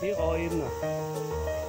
别熬夜了